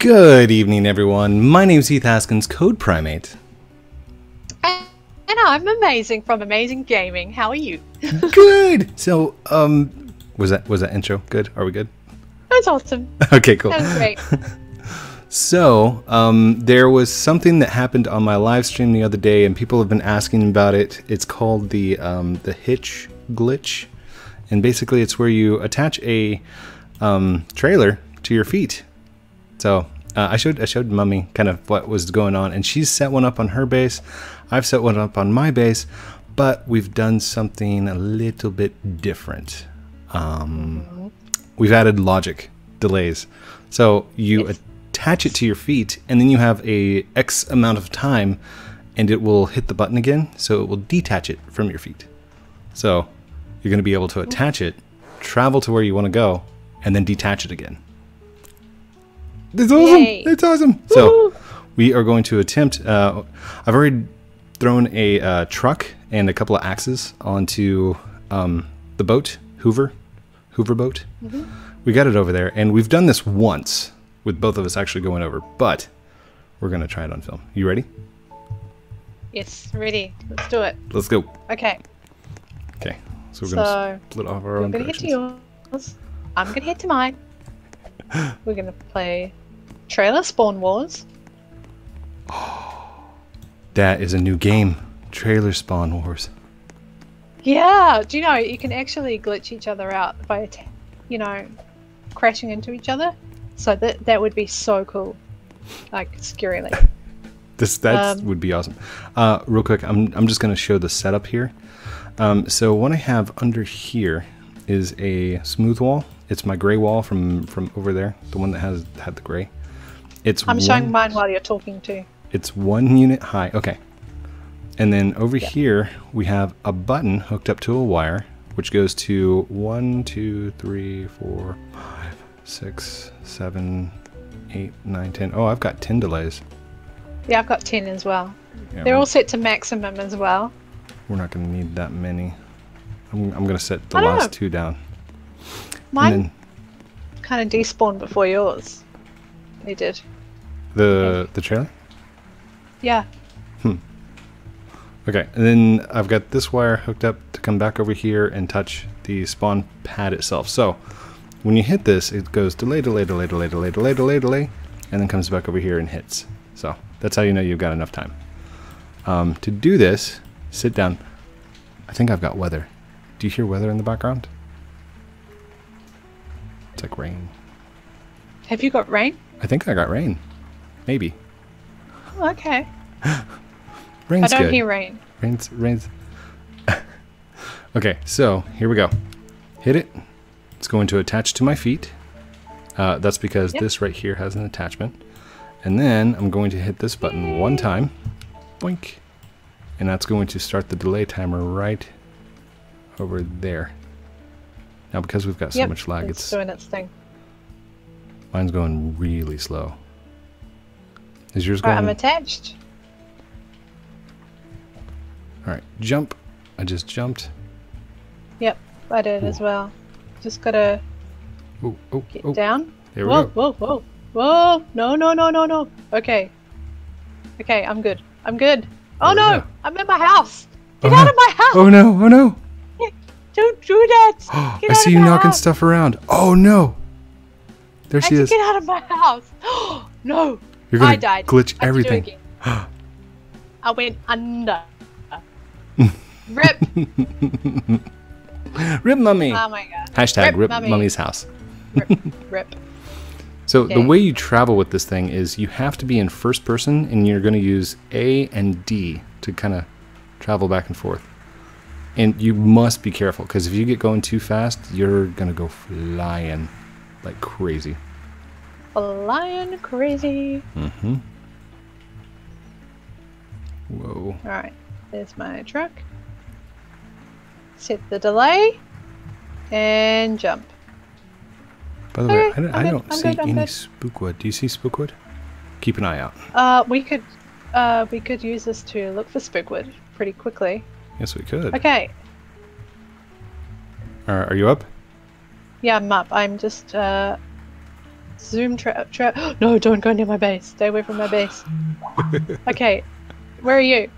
Good evening, everyone. My name's Heath Haskins, CodePrime8. And I'm Mumazing from Mumazing Gaming. How are you? Good. So, um, was that was that intro good? Are we good? That's awesome. Okay, cool. That was great. So, um, there was something that happened on my live stream the other day, and people have been asking about it. It's called the um, the hitch glitch, and basically, it's where you attach a um, trailer to your feet. So, uh, I showed I showed Mummy kind of what was going on, and she's set one up on her base. I've set one up on my base, but we've done something a little bit different. Um, we've added logic delays. So you Yes. attach it to your feet, and then you have a X amount of time, and it will hit the button again. So it will detach it from your feet. So you're going to be able to attach it, travel to where you want to go, and then detach it again. It's awesome! Yay. It's awesome! So we are going to attempt. Uh, I've already thrown a uh, truck and a couple of axes onto um, the boat, Hoover, Hoover boat. We got it over there, and we've done this once with both of us actually going over, but we're gonna try it on film. You ready? yes, ready. Let's do it. Let's go. Okay. Okay, so we're gonna So split off our you're own gonna head to yours. I'm gonna head to mine. We're gonna play Trailer Spawn Wars. That is a new game, Trailer Spawn Wars. Yeah. Do you know you can actually glitch each other out by, you know, crashing into each other? So that that would be so cool. Like scarily. This that Um, would be awesome. Uh, real quick, I'm I'm just gonna show the setup here. Um, so what I have under here is a smooth wall. It's my gray wall from from over there, the one that has had the gray. It's I'm one, showing mine while you're talking too. It's one unit high. Okay. And then over here we have a button hooked up to a wire, which goes to one, two, three, four, five, six, seven, eight, nine, ten. Oh, I've got ten delays. Yeah, I've got ten as well. Yeah, They're all set to maximum as well. We're not going to need that many. I'm, I'm going to set the last know. two down. Mine kind of despawned before yours. They did. The the trailer. Yeah. Hmm. Okay, and then I've got this wire hooked up to come back over here and touch the spawn pad itself. So when you hit this, it goes delay, delay, delay, delay, delay, delay, delay, delay, and then comes back over here and hits. So that's how you know you've got enough time. Um, to do this, sit down. I think I've got weather. Do you hear weather in the background? It's like rain. Have you got rain? I think I got rain. Maybe. Oh, okay. Rain's I don't good. hear rain. Rains, rains. okay, so here we go. Hit it. It's going to attach to my feet. Uh, that's because Yep. this right here has an attachment. And then I'm going to hit this button one time. Boink. And that's going to start the delay timer right over there. Now, because we've got so yep. much lag, it's it's doing its thing. mine's going really slow. Is yours going? I'm attached. All right, jump. I just jumped. Yep, I did as well. Just gotta Oh, oh, get oh. down. There we whoa, go. whoa, whoa, whoa! Whoa! No, no, no, no, no. Okay. Okay, I'm good. I'm good. Oh There no! I'm in my house. Oh, get Oh, out no. of my house! Oh no! Oh no! Don't do that! I see you knocking house. stuff around. Oh no! There I she is. get out of my house. no! You're gonna I died. glitch I have to it everything. I went under. Rip! Rip mummy. Oh my god. Hashtag rip rip mummy. mummy's house. Rip. Rip. So the way you travel with this thing is you have to be in first person, and you're going to use A and D to kind of travel back and forth. And you must be careful because if you get going too fast, you're going to go flying like crazy. Flying crazy. Mm-hmm. Whoa. Alright, there's my truck. Set the delay. And jump. By the way, I don't, I good, don't I'm see good, any good. spookwood. Do you see spookwood? Keep an eye out. Uh, we could, uh, we could use this to look for spookwood pretty quickly. Yes, we could. Okay, Are, are you up? Yeah, I'm up. I'm just uh, Zoom trap. Trap. No, don't go near my base. Stay away from my base. okay, where are you?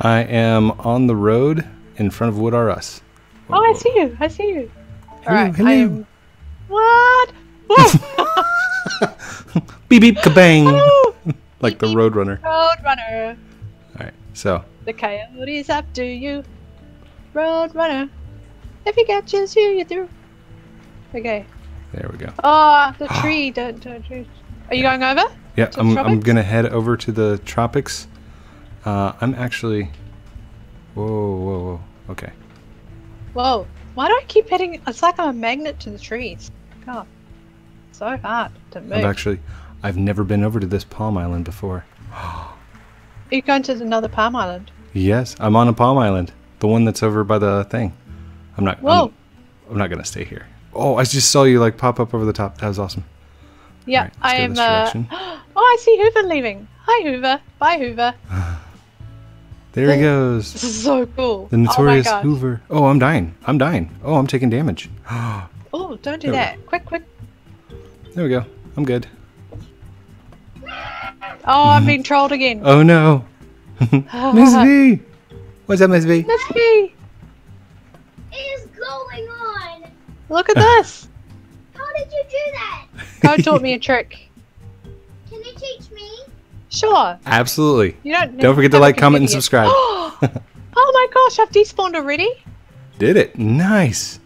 I am on the road in front of Wood R Us. Oh, I see you. I see you. Hello, All right. hello. I am. What? Beep beep kabang! Hello, like the Beep, Roadrunner. Roadrunner. Alright, so The coyote's after you. Roadrunner. If he catches you, you through. Okay. There we go. Oh, the tree. Don't, don't, don't. Are you going over? Yeah, To I'm, I'm gonna head over to the tropics. Uh, I'm actually. Whoa, whoa, whoa. Okay. Whoa. Why do I keep hitting? It's like I'm a magnet to the trees. God. So hard to move. I've actually. I've never been over to this Palm Island before. Are you going to another Palm Island? Yes, I'm on a Palm Island. The one that's over by the thing. I'm not. I'm- Whoa. I'm, not gonna stay here. Oh, I just saw you like pop up over the top. That was awesome. Yeah, let's I'm. Uh... Oh, I see Hoover leaving. Hi, Hoover. Bye, Hoover. There he goes. This is so cool. The notorious oh. Hoover. Oh, I'm dying. I'm dying. Oh, I'm taking damage. Oh, don't do There that. Quick, quick. There we go. I'm good. Oh, I'm being trolled again. Oh no. Miss V. What's up, Miss V? Miss B, look at this. How did you do that? Go taught me a trick. Can you teach me? Sure. Absolutely. You don't. Don't forget to like, comment, and subscribe. oh my gosh, I've despawned already. Did it? Nice.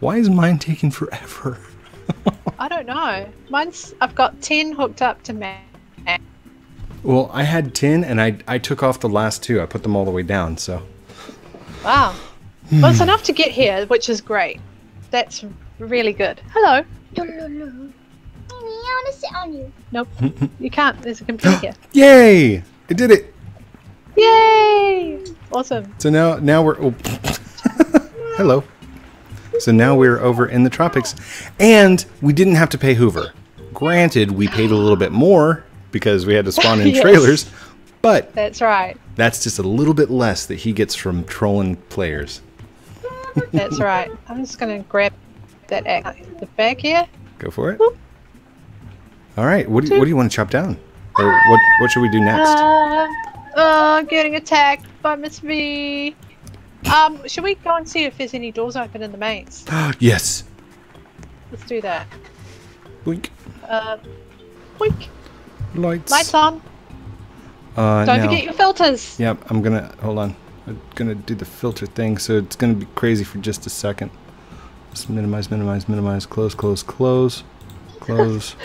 Why is mine taking forever? I don't know. Mine's. I've got ten hooked up to Mac. Well, I had 10 and I, I took off the last two. I put them all the way down, so. Wow. well, it's enough to get here, which is great. That's really good. Hello. Mommy, I want to sit on you. Nope. you can't. There's a computer here. Yay! I did it! Yay! Awesome. So now now we're oh. Hello. So now we're over in the tropics and we didn't have to pay Hoover. Granted, we paid a little bit more because we had to spawn in Yes. trailers, but That's right. that's just a little bit less that he gets from trolling players. That's right. I'm just gonna grab that act, the bag here. Go for it. All right, what do, what do you want to chop down? Or what what should we do next? Uh, uh, getting attacked by Miss V. Um, should we go and see if there's any doors open in the maze? yes. Let's do that. Blink. Uh, boink. Lights. Lights on. Uh, Don't now- forget your filters. Yep, I'm gonna hold on. I'm gonna do the filter thing, so it's gonna be crazy for just a second. Just minimize, minimize, minimize, close, close, close, close.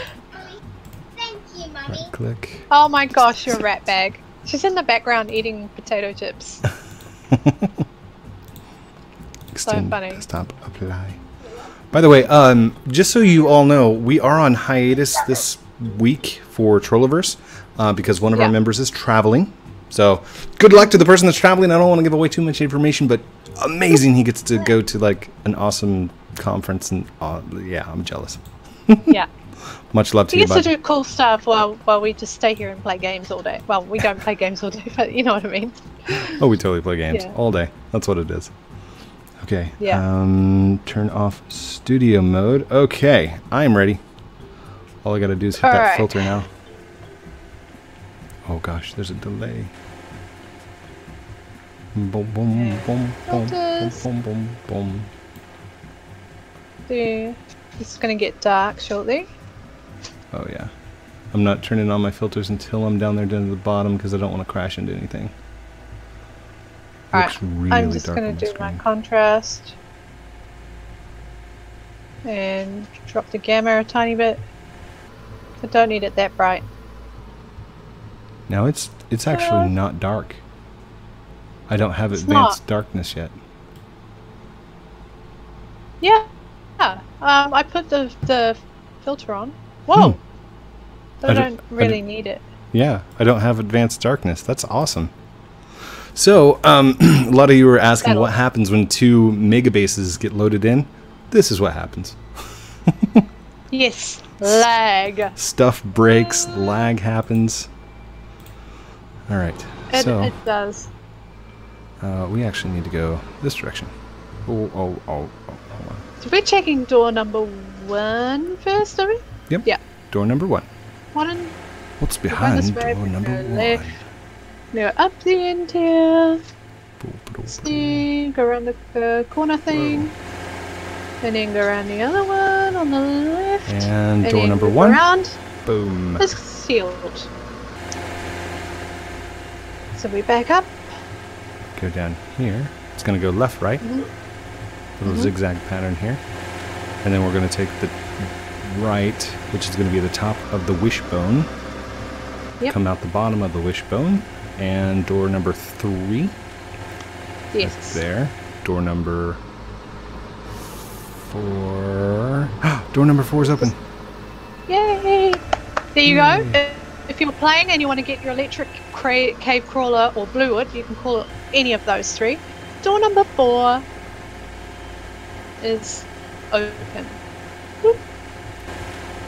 You, right click. Oh my gosh, you're a rat bag. She's in the background eating potato chips. Extend funny. desktop apply. By the way, um, just so you all know, we are on hiatus this week for Trolliverse uh, because one of our members is traveling. So, good luck to the person that's traveling. I don't want to give away too much information, but amazing he gets to go to like an awesome conference, and uh, yeah, I'm jealous. yeah. Much love to He you, gets to do cool stuff while while we just stay here and play games all day. Well, we don't play games all day, but you know what I mean. Oh, we totally play games Yeah. all day. That's what it is. Okay. Yeah. Um, turn off studio mode. Okay, I'm ready. All I gotta do is hit that Alright. filter now. Oh gosh, there's a delay. Boom, boom, boom, boom, boom, boom, boom, boom. It's gonna get dark shortly. Oh yeah. I'm not turning on my filters until I'm down there down to the bottom because I don't want to crash into anything. Alright, really I'm just gonna do my contrast and drop the gamma a tiny bit. I don't need it that bright. Now it's it's actually Uh, not dark. I don't have It's advanced not. darkness yet. Yeah, yeah. Um, I put the the filter on. Whoa, Hmm. I I don't I really di- need it. Yeah, I don't have advanced darkness. That's awesome. So, um, a lot of you were asking That'll- what happens when two megabases get loaded in. This is what happens. Yes, lag. Stuff breaks, lag happens. All right. It, so, it does. Uh, we actually need to go this direction. Oh, oh, oh, oh, hold on. So we're checking door number one first, are we? Yep. Yeah. Door number one. One and What's behind door number one? go up the end here. Boop, boop. See, go around the, the corner thing. And then go around the other one on the left. And door then number one. Around. Boom. It's sealed. So we back up. Go down here. It's gonna go left, right. Mhm. Little Mhm. zigzag pattern here. And then we're gonna take the right, which is gonna be the top of the wishbone. Yep. Come out the bottom of the wishbone. And door number three. Yes. That's there. Door number four. door number four is open. Yay! There you go. If- you're playing and you want to get your electric cra- cave crawler or bluewood, you can call it any of those three. Door number four is open.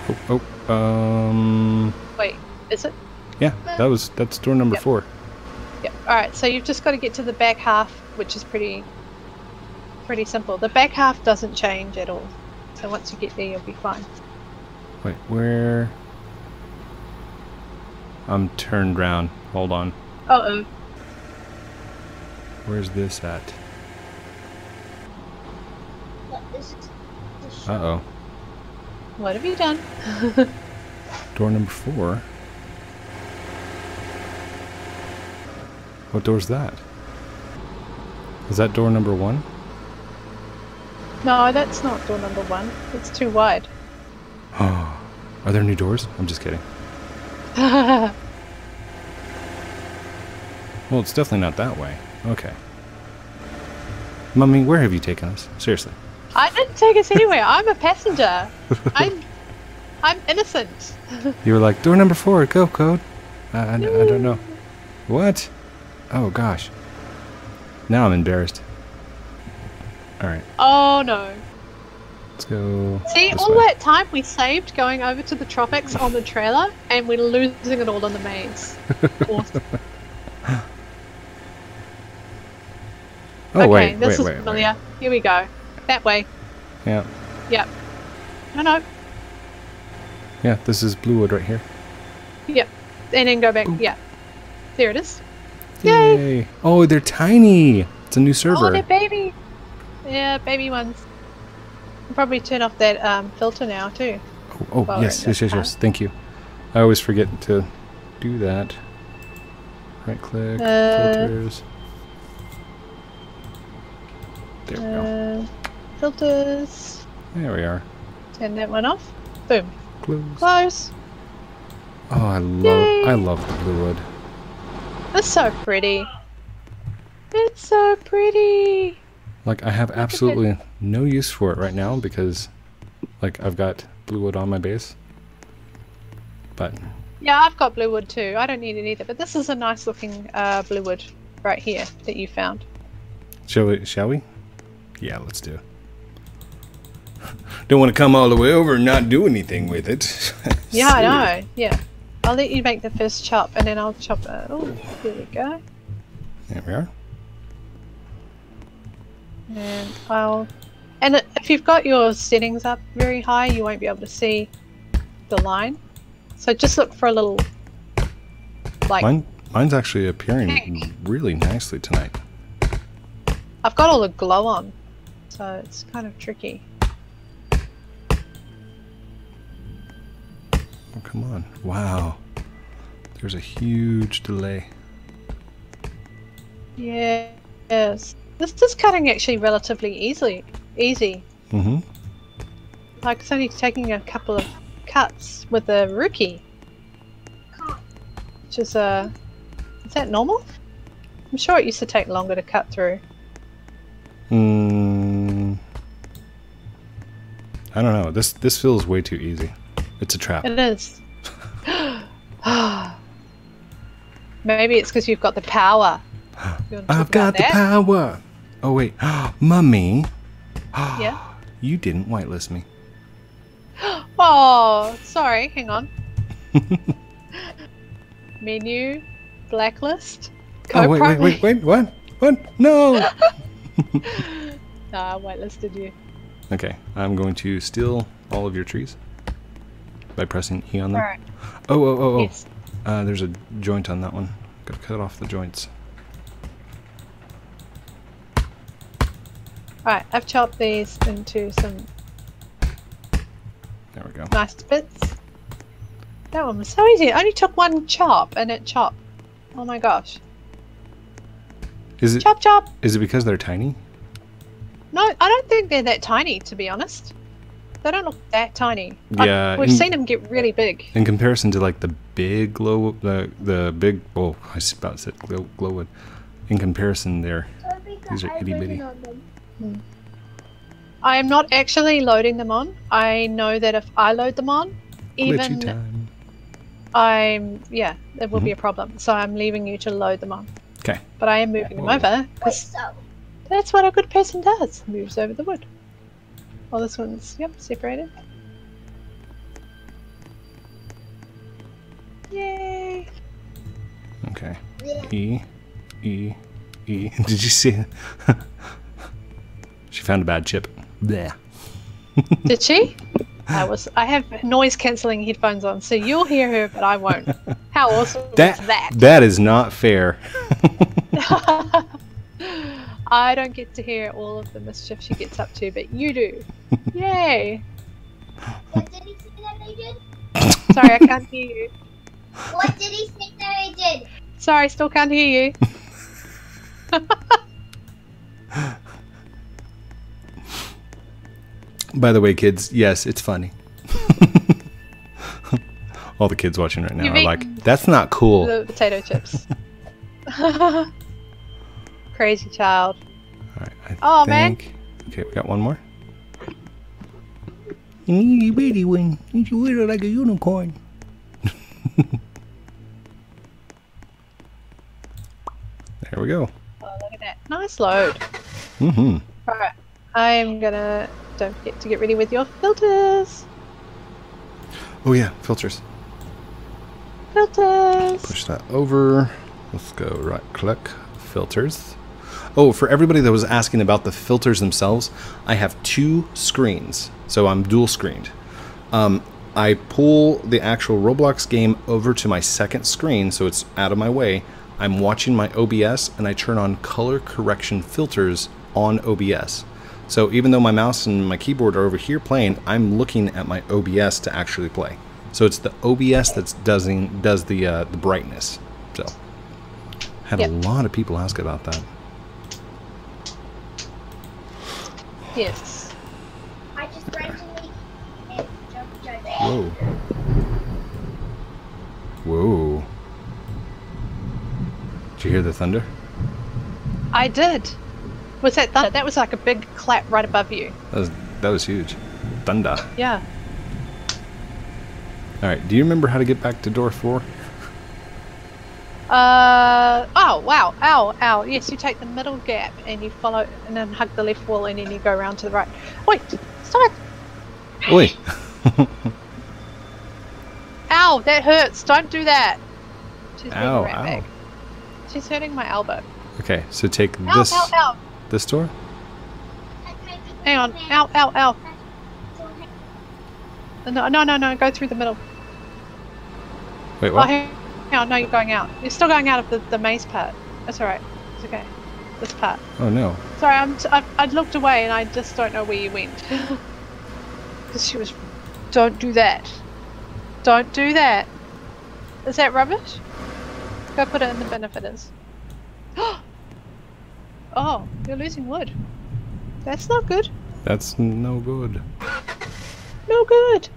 Oh, oh, um, Wait, is it? yeah, that was that's door number Yep. four. Yep. All right. So you've just got to get to the back half, which is pretty, pretty simple. The back half doesn't change at all. So once you get there, you'll be fine. Wait, where? I'm turned round. Hold on. Uh oh. Where's this at? Look, this is the Uh oh. What have you done? Door number four. What door's that? Is that door number one? no, that's not door number one. It's too wide. Oh, are there new doors? I'm just kidding. Well, it's definitely not that way. Okay. Mummy, where have you taken us? Seriously. I didn't take us anywhere. I'm a passenger. I'm, I'm innocent. You were like, door number four, go, code. I, I, I don't know. What? Oh, gosh. Now I'm embarrassed. Alright, Oh no. Let's go. See, all way. that time we saved going over to the tropics on the trailer, and we're losing it all on the maze. Awesome. Oh, okay, wait, this wait, is wait, familiar. Here we go. That way. wait. Yeah, Yep. No, no. yeah, this is Bluewood right here. Yep. And then go back. Yeah. There it is. Yay! Yay! Oh, they're tiny! It's a new server. Oh, server. they're baby. Yeah, baby ones. Probably turn off that um, filter now too. Oh, oh, yes, yes, yes, yes. Thank you. I always forget to do that. Right click, Uh, filters. There we go. Uh, filters. There we are. Turn that one off. Boom. Close. Close. Oh, I love, Yay. I love the blue wood. That's so pretty. It's so pretty. Like, I have absolutely no use for it right now because, like, I've got Bluewood on my base. But, Yeah, I've got blue wood too. I don't need it either, but this is a nice looking uh, blue wood right here that you found. shall we? Shall we? Yeah, let's do it. Don't want to come all the way over and not do anything with it. Yeah, I know. Yeah. I'll let you make the first chop and then I'll chop it. Oh, here we go. There we are. And I'll. And if you've got your settings up very high, you won't be able to see the line. So just look for a little. Like, Mine, mine's actually appearing Pink. really nicely tonight. I've got all the glow on, so it's kind of tricky. Oh, come on. Wow. There's a huge delay. Yeah. Yes. This is cutting actually relatively easily. Easy. Mm-hmm. Like it's only taking a couple of cuts with a rookie, which is uh, is that normal? I'm sure it used to take longer to cut through. Mm, I don't know. This this feels way too easy. It's a trap. It is. Maybe it's because you've got the power. I've got the that? power. Oh wait, mummy. Yeah. You didn't whitelist me. Oh, sorry. Hang on. Menu, blacklist. oh wait, wait, wait, wait. What? What? No. Nah, I whitelisted you. okay, I'm going to steal all of your trees. by pressing E on them. Alright. Oh, oh, oh, oh. Yes. Uh, there's a joint on that one. Gotta cut off the joints. Alright, I've chopped these into some There we go. nice bits. That one was so easy. It only took one chop and it chopped. Oh my gosh. Is it Chop chop! is it because they're tiny? No, I don't think they're that tiny, to be honest. They don't look that tiny. I've- Yeah, we've in- seen them get really big. In comparison to like the big glow, the the big. Oh, I was about to say glow, glowwood. In comparison, they're These are itty bitty. Hmm. I am not actually loading them on. I know that if I load them on, even. I'm yeah, it will be a mhm. problem. So I'm leaving you to load them on. Okay. But I am moving Whoa. them over Wait, because so that's what a good person does. Moves over the wood. Oh, this one's yep separated. Yay! Okay. yeah. E, E, E. Did you see? she found a bad chip. Bleh. Did she? I was. I have noise cancelling headphones on, so you'll hear her, but I won't. How awesome That is that? that is not fair. I don't get to hear all of the mischief she gets up to, but you do. Yay! What did he say that I did? Sorry, I can't hear you. What did he say that I did? Sorry, still can't hear you. By the way, kids, yes, it's funny. All the kids watching right now are like, "That's not cool." The potato chips. Crazy child. All right, I Oh, man. Okay, we got one more. Itty bitty one. You wear it like a unicorn. there we go. Oh, look at that. Nice load. Mm-hmm. Alright. I'm gonna. Don't forget to get ready with your filters. Oh yeah, filters. Filters. Push that over. Let's go right click filters. Oh, for everybody that was asking about the filters themselves, I have two screens, so I'm dual screened. Um, I pull the actual Roblox game over to my second screen, so it's out of my way. I'm watching my OBS and I turn on color correction filters on OBS. So even though my mouse and my keyboard are over here playing, I'm looking at my OBS to actually play. So it's the OBS that's doesing does the uh, the brightness. So had Yep. a lot of people ask about that. Yes. I just randomly and jumped judge. Whoa. Whoa. Did you hear the thunder? I did. Was that thunder? That was like a big clap right above you. That was that was huge. Thunder. Yeah. All right. Do you remember how to get back to door four? Uh oh wow ow ow yes you take the middle gap and you follow and then hug the left wall and then you go around to the right. Wait stop it! Oi. Ow that hurts! Don't do that. She's Ow, ow. bag. She's hurting my elbow. Okay. So take Ow this ow ow! This door. Hang on ow ow ow! No no no no go through the middle. Wait. Oh What? hang hang on no you're going out. You're still going out of the the maze part. That's all right. It's okay. This part. Oh no. Sorry, I'm t- I, I looked away and I just don't know where you went. Because she was. Don't do that. Don't do that. Is that rubbish? Go put it in the bin if it is. Oh, oh, you're losing wood. That's not good. That's no good. No good.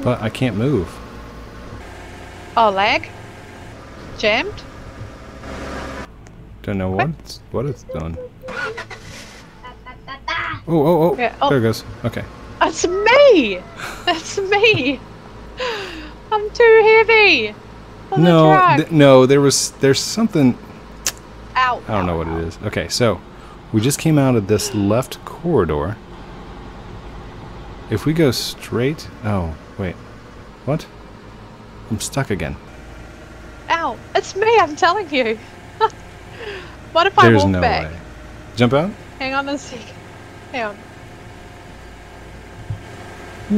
But I can't move. Oh, lag? Jammed? Don't know what it's, what it's ba. Oh oh oh. Yeah, oh. There it goes. Okay. That's me! That's me! I'm too heavy! On the No, track. th- no. There was there's something. Ow! I don't know what it is. Okay, so we just came out of this left corridor. If we go straight, oh wait, what? I'm stuck again. Ow! It's me, I'm telling you! what if I There's walk no back? way. Jump out? Hang on a sec. Hang on.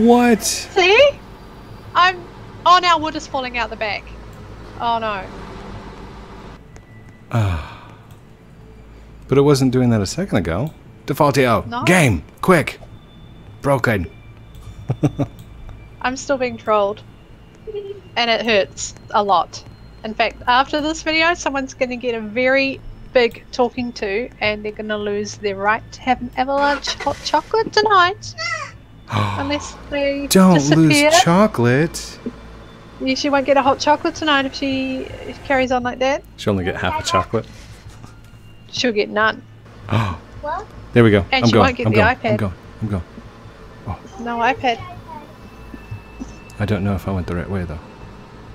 What? See? I'm. Oh, now wood is falling out the back. Oh no. Ah. But it wasn't doing that a second ago. Defaultio, oh, No. game, quick, broken. I'm still being trolled. And it hurts a lot. In fact, after this video, someone's going to get a very big talking to and they're going to lose their right to have an avalanche hot chocolate tonight. Unless they Don't disappear. lose chocolate. She won't get a hot chocolate tonight if she carries on like that. She'll only get half a chocolate. She'll get none. Oh, What? there we go. And I'm she going. won't get I'm the going. I'm going. I'm going. Oh. No iPad. I don't know if I went the right way though.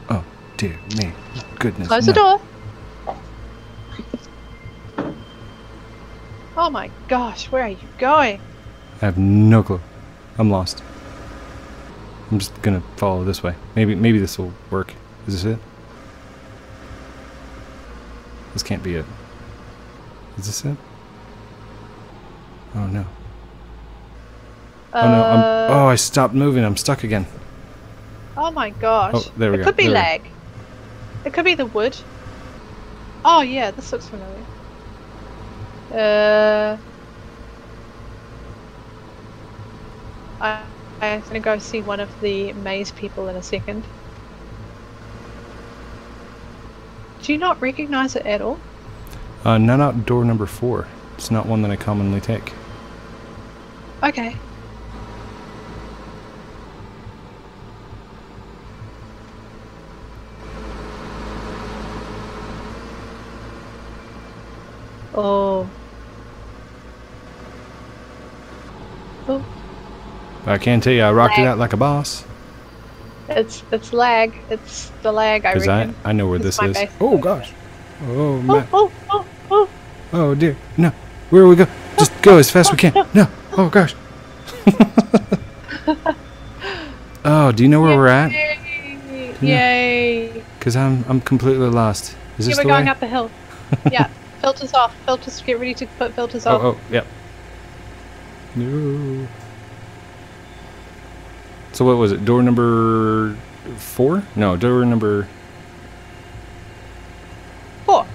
Oh dear me, goodness. Close no. the door. Oh my gosh, where are you going? I have no clue. I'm lost. I'm just gonna follow this way. Maybe maybe this will work. Is this it? This can't be it. Is this it? Oh no. Oh no. I'm, Uh, oh, I stopped moving. I'm stuck again. Oh my gosh. Oh, there we it go, could be there lag. It could be the wood. Oh yeah, this looks familiar. Uh, I, I'm gonna go see one of the maze people in a second. Do you not recognize it at all? Uh, not out door number four. It's not one that I commonly take. Okay. Oh. Oh, I can tell you, I rocked it out like a boss. it's it's lag. It's the lag, I Because I. I know where It's this is. base. Oh gosh. Oh Oh, my. oh, oh, oh. Oh dear. No. Where do we go? Just go as fast as we can. No. Oh gosh. oh, do you know where we're at? Yay! Yeah. Yay! Because I'm I'm completely lost. Is this Yeah, we're going way? up the hill. yeah, filters off. Filters. Get ready to put filters oh, off. Oh, oh, yep. No. So what was it? Door number four? No, door number Four,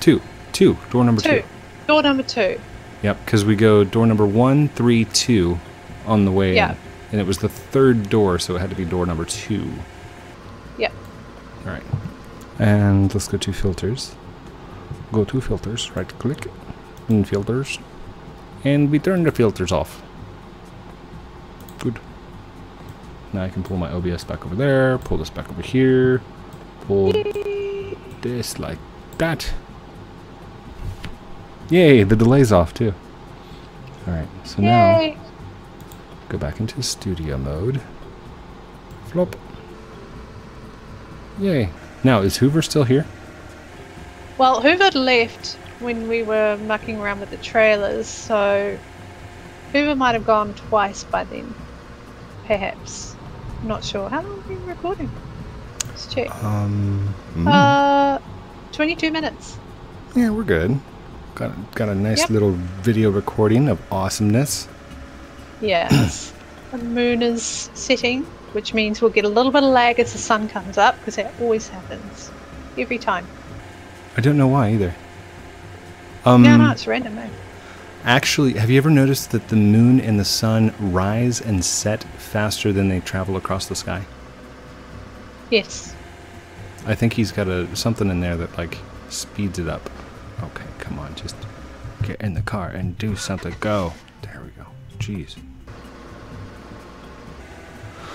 two. Two. Door number two. two. Door number two. Yep, because we go door number one, three, two on the way Yeah. in. And it was the third door, so it had to be door number two. Yep. All right. And let's go to filters. Go to filters, right click, in filters. And we turn the filters off. Good. Now I can pull my OBS back over there, pull this back over here, pull this like that. Yay, the delay's off too. Alright, so now go back into studio mode. Flop. Yay. Now, is Hoover still here? Well, Hoover left when we were mucking around with the trailers, so Hoover might have gone twice by then. Perhaps. Not sure. How long have we been recording? Let's check. Um, mm, Uh, 22 minutes. yeah, we're good. Got, got a nice Yep. little video recording of awesomeness. Yes. the moon is setting, which means we'll get a little bit of lag as the sun comes up, because that always happens. Every time. I don't know why either. Um, no, no, it's random, eh? Actually, have you ever noticed that the moon and the sun rise and set faster than they travel across the sky? Yes. I think he's got a something in there that like speeds it up. Come on, just get in the car and do something. Go. There we go. Jeez.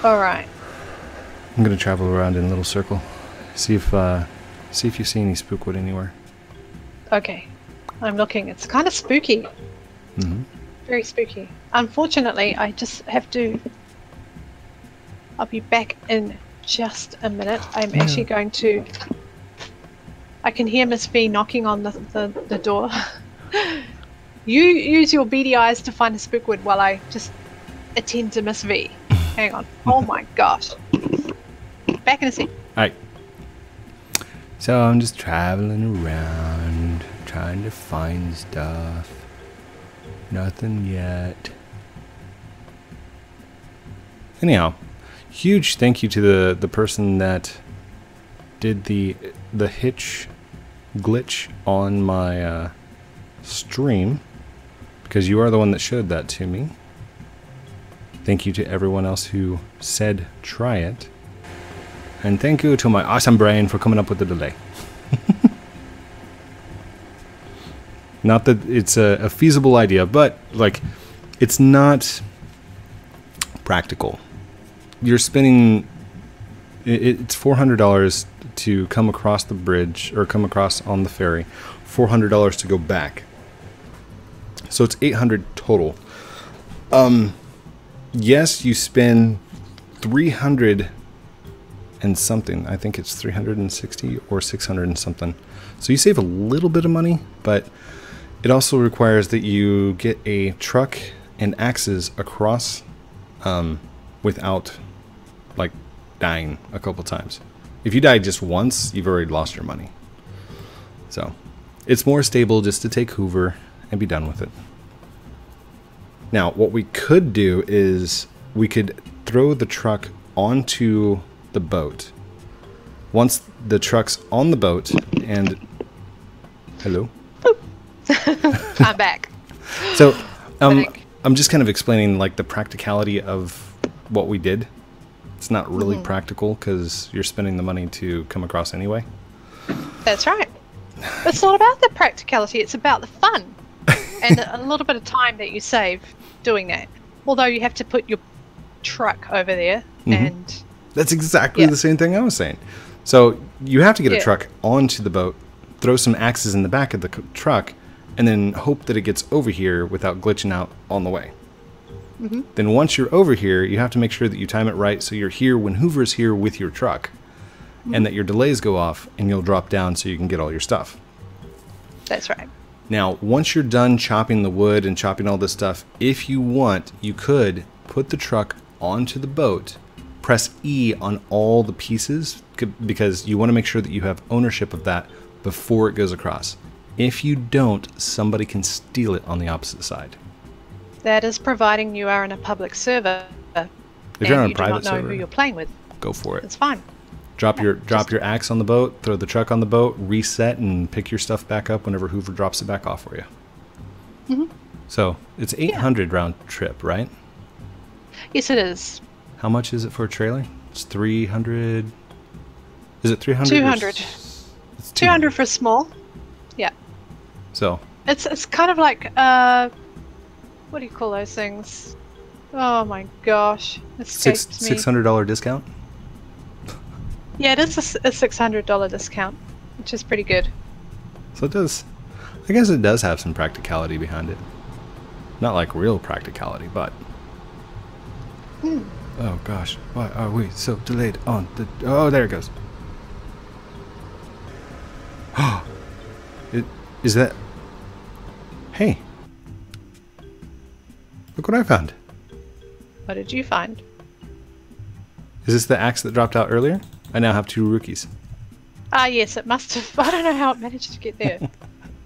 Alright. I'm gonna travel around in a little circle. See if uh see if you see any spookwood anywhere. Okay. I'm looking. It's kind of spooky. hmm Very spooky. Unfortunately, I just have to. I'll be back in just a minute. I'm Yeah. actually going to. I can hear Miss V knocking on the, the, the door. you use your beady eyes to find a spookwood while I just attend to Miss V. Hang on. Oh my gosh. Back in a sec. Alright. So I'm just traveling around, trying to find stuff. Nothing yet. Anyhow, huge thank you to the the person that did the the hitch glitch on my uh, stream because you are the one that showed that to me. Thank you to everyone else who said try it. And thank you to my awesome brain for coming up with the delay. not that it's a, a feasible idea, but like it's not practical. You're spending it, it's four hundred dollars to come across the bridge or come across on the ferry, four hundred dollars to go back. So it's eight hundred total. Um, yes, you spend three hundred and something. I think it's three hundred and sixty or six hundred and something. So you save a little bit of money, but it also requires that you get a truck and axes across um, without like dying a couple times. If you die just once, you've already lost your money. So it's more stable just to take Hoover and be done with it. Now, what we could do is we could throw the truck onto the boat. Once the truck's on the boat and hello. I'm back. So, um, I'm just kind of explaining like the practicality of what we did. It's not really Mm-hmm. practical because you're spending the money to come across anyway. That's right. It's not about the practicality, it's about the fun and a little bit of time that you save doing that. Although you have to put your truck over there Mhm. and That's exactly Yeah. the same thing I was saying. So you have to get a truck onto the boat, throw some axes in the back of the c- truck, and then hope that it gets over here without glitching out on the way. Mhm. Then once you're over here, you have to make sure that you time it right so you're here when Hoover's here with your truck, and that your delays go off and you'll drop down so you can get all your stuff. that's right. Now, once you're done chopping the wood and chopping all this stuff, if you want, you could put the truck onto the boat, press E on all the pieces because you want to make sure that you have ownership of that before it goes across. If you don't, somebody can steal it on the opposite side. That is providing you are in a public server If you're on a you do private not know server, who you're playing with. go for it. It's fine. Drop your drop just- your axe on the boat, throw the truck on the boat, reset, and pick your stuff back up whenever Hoover drops it back off for you. Mhm. So it's 800 round trip, right? Yes, it is. How much is it for a trailer? It's 300. Is it 300? or 200. s- It's 200 for small. Yeah. So, It's it's kind of like uh, what do you call those things? Oh my gosh, it six me. six hundred dollar discount. Yeah, it is a six hundred dollar discount, which is pretty good. So it does. I guess it does have some practicality behind it. Not like real practicality, but. Hmm. Oh gosh, why are we so delayed on the? Oh, there it goes. it is that. Hey. Look what I found. What did you find? Is this the axe that dropped out earlier? I now have two rookies. Ah, yes, it must have. I don't know how it managed to get there.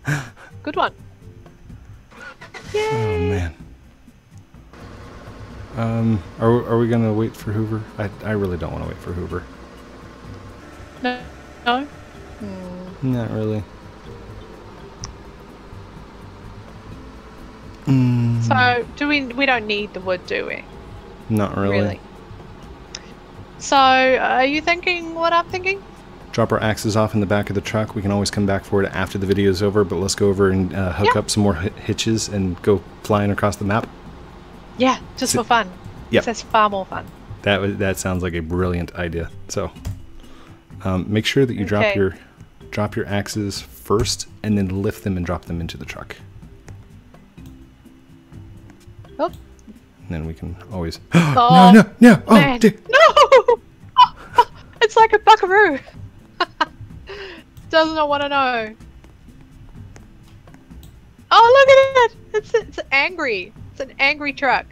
good one. Yay! Oh man. Um, are are we gonna wait for Hoover? I I really don't want to wait for Hoover. No, no. Hmm. Not really. Mm, So, do we? We don't need the wood, do we? not really. really. So, are you thinking what I'm thinking? Drop our axes off in the back of the truck. We can always come back for it after the video is over. But let's go over and uh, hook Yeah. up some more hi- hitches and go flying across the map. Yeah, just Si- for fun. Yep. That's far more fun. That that sounds like a brilliant idea. So, um, make sure that you drop your drop your axes first, and then lift them and drop them into the truck. Oh, And then we can always. Oh, no, no, no! Oh, man. dear. No! it's like a buckaroo. Does not want to know. Oh, look at it! It's it's angry. It's an angry truck.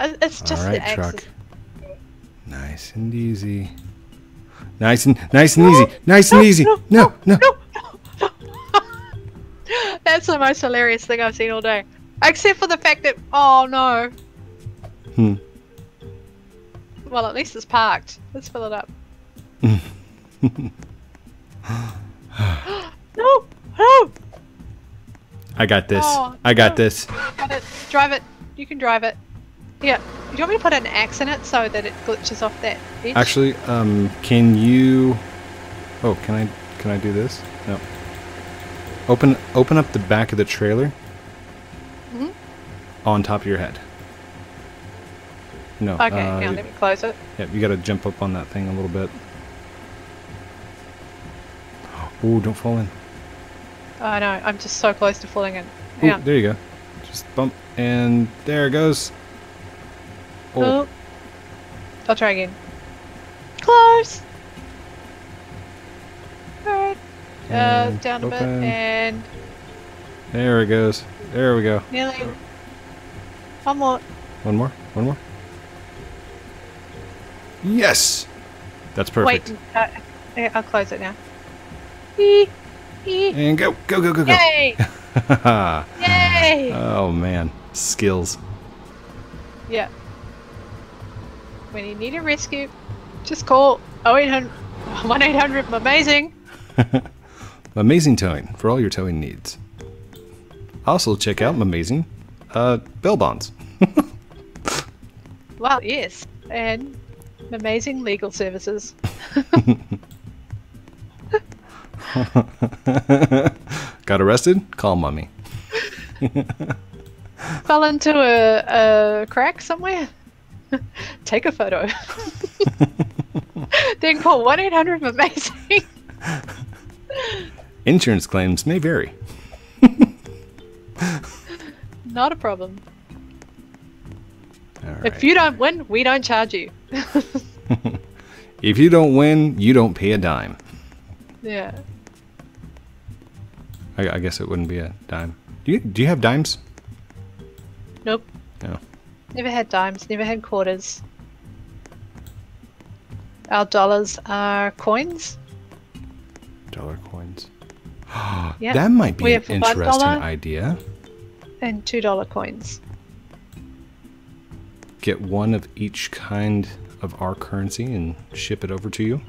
It's just All the truck. Nice and easy. Nice and nice and easy. Nice and easy. No, no. no, no. That's the most hilarious thing I've seen all day. Except for the fact that, oh no. Hmm. Well, at least it's parked. Let's fill it up. no! No! I got this. Oh, I got no. this. Got it. Drive it. You can drive it. Yeah. Do you want me to put an axe in it so that it glitches off that edge? Actually, um, can you? Oh, can I? Can I do this? No. Open open up the back of the trailer. On top of your head. No. Okay, uh, now let me close it. Yeah, you gotta jump up on that thing a little bit. Oh, don't fall in. Oh know, I'm just so close to falling in. Ooh, Yeah. there you go. Just bump, and there it goes. Oh, Oh. I'll try again. Close! Alright. Uh, down a bit and There it goes. There we go. nearly. One more. One more. One more. Yes. That's perfect. Wait, uh, yeah, I'll close it now. Eee, eee. And go, go, go, go, go. Yay! Yay! oh man, skills. Yeah. When you need a rescue, just call 0800 1 800 amazing. Amazing towing for all your towing needs. Also check out Amazing uh, bail bonds. Well, yes. And amazing legal services. Got arrested? Call mummy. Fell into a, a crack somewhere? Take a photo. then call 1 800 amazing. Insurance claims may vary. Not a problem. All If you don't win, we don't charge you. If you don't win, you don't pay a dime. yeah. I, I guess it wouldn't be a dime. Do you do you have dimes? Nope. No. Never had dimes, never had quarters. Our dollars are coins. Dollar coins. Yeah. That might be an interesting idea. And two dollar coins. Get one of each kind of our currency and ship it over to you.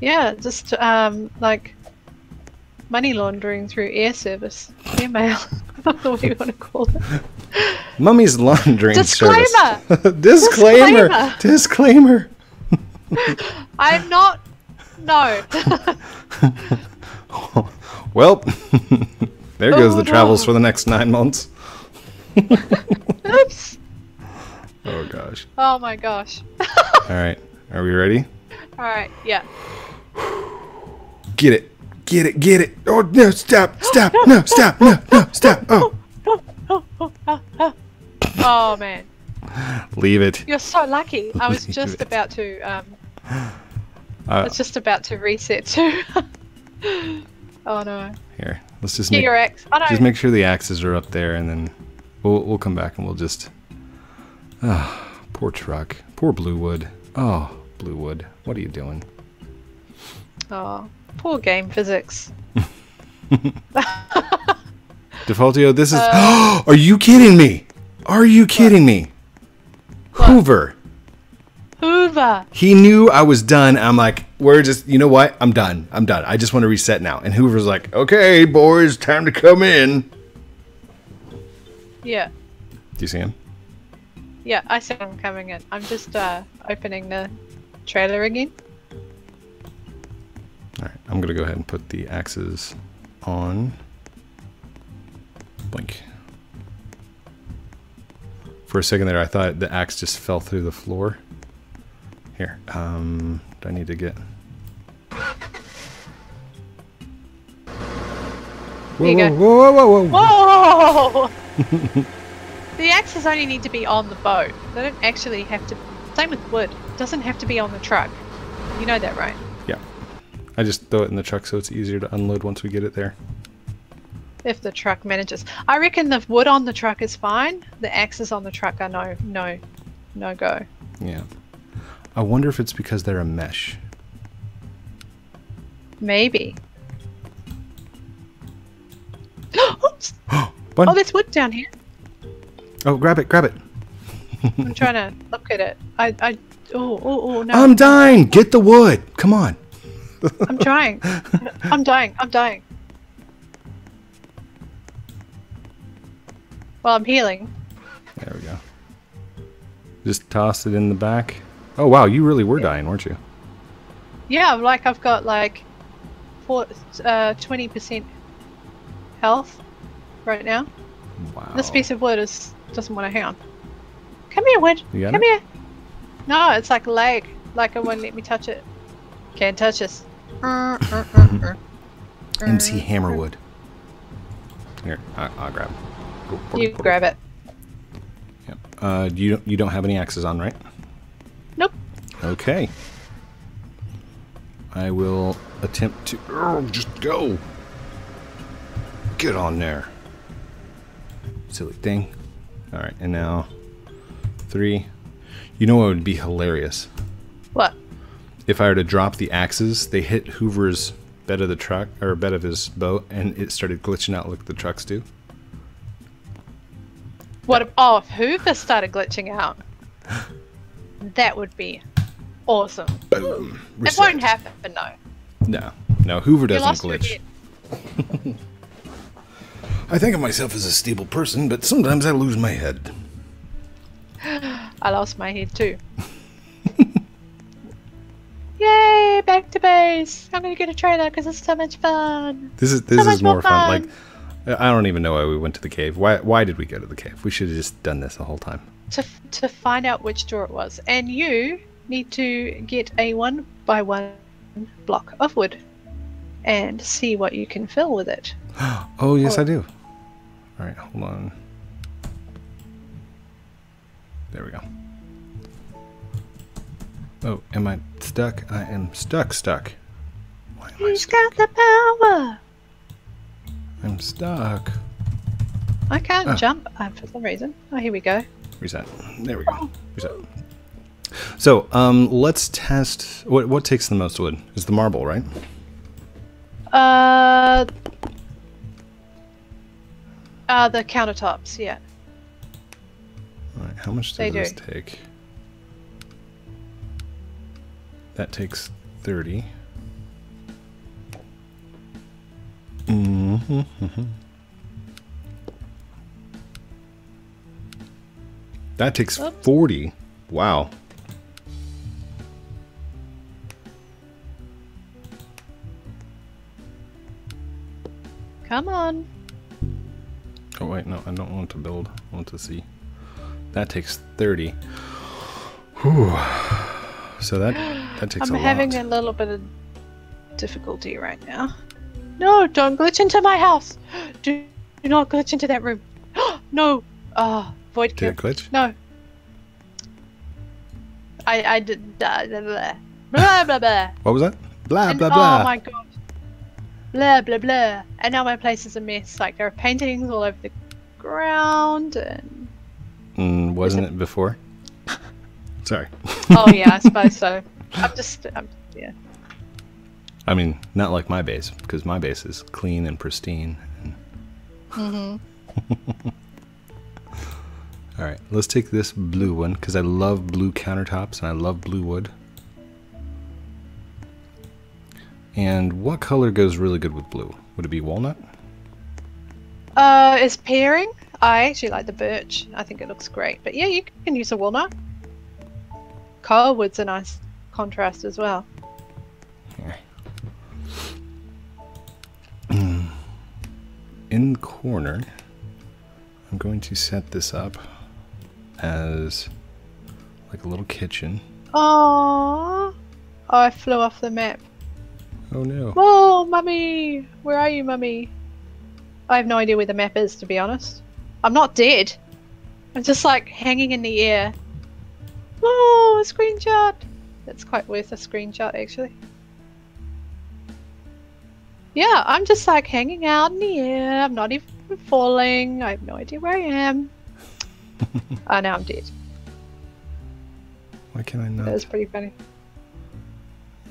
Yeah, just um like money laundering through air service. Airmail. I don't know what you want to call it. Mummy's laundering service. Disclaimer! Disclaimer! Disclaimer! I'm not no. Well, there goes Oh, the travels no. for the next nine months. Oops. Oh gosh. Oh my gosh. All right, are we ready? Alright, yeah. Get it, get it, get it. Oh no! Stop! Stop! No! Stop! No! No! Stop! Oh, Oh man. leave it. You're so lucky. I was Leave just it. about to um I Uh, was just about to reset too. oh no. here, let's just Get make your axe. Oh no. just make sure the axes are up there, and then we'll we'll come back and we'll just. Ah, poor truck. Poor Bluewood. Oh, Bluewood. What are you doing? Oh, poor game physics. Defaultio, this is. Uh, are you kidding me? Are you kidding me? Hoover. Hoover. He knew I was done. I'm like, we're just, you know what? I'm done. I'm done. I just want to reset now. And Hoover's like, okay, boys, time to come in. Yeah. Do you see him? Yeah, I see him coming in. I'm just uh opening the trailer again. All right, I'm gonna go ahead and put the axes on. Blink. For a second there, I thought the axe just fell through the floor. Here, um, do I need to get? Whoa, whoa, whoa, whoa, whoa, whoa! Whoa! the axes only need to be on the boat. They don't actually have to. Same with wood. It doesn't have to be on the truck. You know that, right? Yeah, I just throw it in the truck so it's easier to unload once we get it there. If the truck manages, I reckon the wood on the truck is fine. The axes on the truck are no, no, no go. Yeah. I wonder if it's because they're a mesh. Maybe. Oops. Oh, there's wood down here. Oh, grab it, grab it. I'm trying to look at it. I, I, oh, oh, oh, no. I'm dying. Get the wood. Come on. I'm trying. I'm dying. I'm dying. Well, I'm healing. There we go. Just toss it in the back. Oh wow, you really were dying, weren't you? Yeah, like I've got like four, uh, 20% health right now. Wow. This piece of wood is doesn't want to hang on. Come here, wood. You got Come it? here. No, it's like lag. Like it won't let me touch it. Can't touch this. Uh, uh. MC Hammerwood. Here, I, I'll grab. it. You grab it. Yep. Uh, you don't you don't have any axes on, right? Okay. I will attempt to. Oh, just go. Get on there. Silly thing. All right, and now three. You know what would be hilarious What? if I were to drop the axes. They hit Hoover's bed of the truck or bed of his boat, and it started glitching out like the trucks do. What? if- Oh, if Hoover started glitching out, that would be awesome. Boom. It Reset. won't happen, no. No, no. Hoover doesn't glitch. I think of myself as a stable person, but sometimes I lose my head. I lost my head too. Yay! Back to base. I'm gonna get a trailer because it's so much fun. This is this So is more more fun. fun. Like, I don't even know why we went to the cave. Why why did we go to the cave? We should have just done this the whole time. To to find out which door it was, and you need to get a one by one block of wood, and see what you can fill with it. Oh yes. I do. All right, hold on. There we go. Oh, am I stuck? I am stuck. Stuck. Why am I stuck? got the power? I'm stuck. I can't Ah. jump uh, for some reason. Oh, here we go. Reset. There we go. Reset. So, um, let's test. What what takes the most wood? Is the marble, right? Uh, uh, the countertops. Yeah. All right. How much does They this do. take? That takes thirty. Mm-hmm. That takes Oops. forty. Wow. Come on. Oh wait, no, I don't want to build. I want to see. That takes thirty. Whew. So that that takes I'm a having lot. a little bit of difficulty right now. No, don't glitch into my house. Do, do not glitch into that room. no. Ah, void Did kill. it glitch? No. I I did blah blah blah blah blah blah. What was that? Blah And- blah blah. Oh my god. Blah blah blah. And now my place is a mess. Like there are paintings all over the ground and Mm, wasn't it before? Sorry. Oh yeah, I suppose so. I'm just I'm yeah. I mean, not like my base, because my base is clean and pristine. And... Mm-hmm. All right, let's take this blue one because I love blue countertops and I love blue wood. And what color goes really good with blue? Would it be walnut? Uh, is pairing? I actually like the birch. I think it looks great. But yeah, you can use a walnut. Coalwood's a nice contrast as well. In the corner, I'm going to set this up as like a little kitchen. Aww. Oh, I flew off the map. Oh no. Whoa, mummy! Where are you, mummy? I have no idea where the map is, to be honest. I'm not dead. I'm just like hanging in the air. Whoa, a screenshot! That's quite worth a screenshot, actually. Yeah, I'm just like hanging out in the air. I'm not even falling. I have no idea where I am. oh, now I'm dead. Why can I That not? was pretty funny.